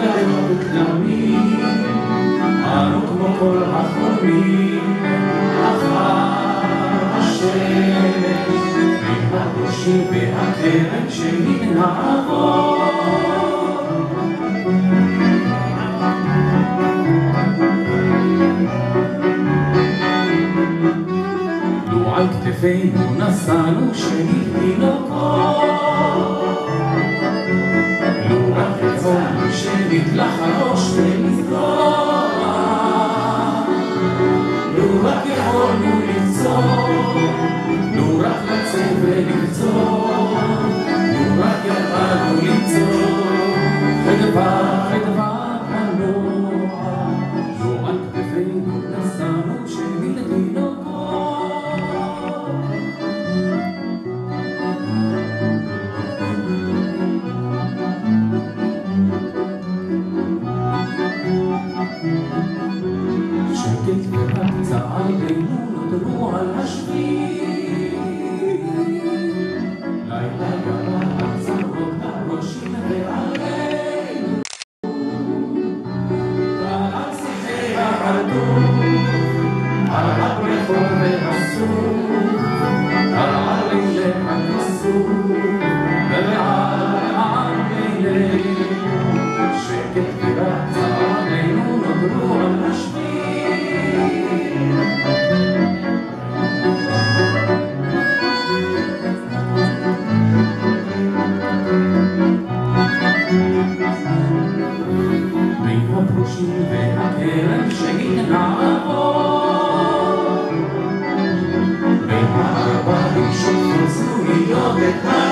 אדמות תמיד, אנו כמו כל החולמים, אחר השם, מהדושים והכרם שנתנעבור. על כתפינו נסענו כשהייתי לקור you. Thank you.